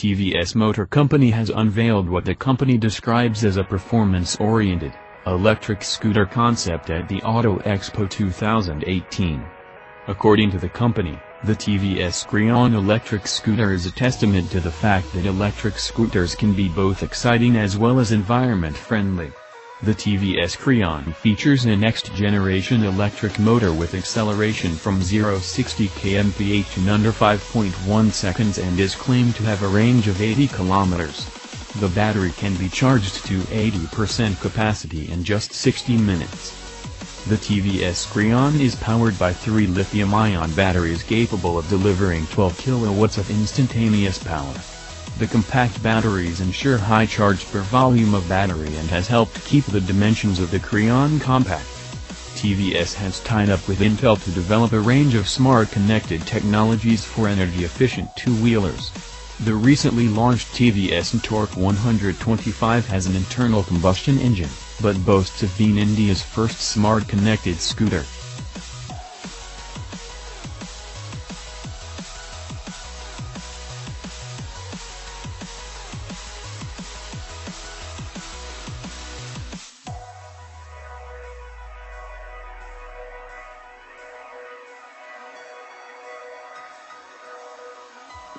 TVS Motor Company has unveiled what the company describes as a performance-oriented, electric scooter concept at the Auto Expo 2018. According to the company, the TVS Creon electric scooter is a testament to the fact that electric scooters can be both exciting as well as environment-friendly. The TVS Creon features a next-generation electric motor with acceleration from 0-60 kmph in under 5.1 seconds and is claimed to have a range of 80 kilometers. The battery can be charged to 80% capacity in just 60 minutes. The TVS Creon is powered by three lithium-ion batteries capable of delivering 12 kilowatts of instantaneous power. The compact batteries ensure high charge per volume of battery and has helped keep the dimensions of the Creon compact. TVS has tied up with Intel to develop a range of smart connected technologies for energy-efficient two-wheelers. The recently launched TVS Ntorq 125 has an internal combustion engine, but boasts of being India's first smart connected scooter.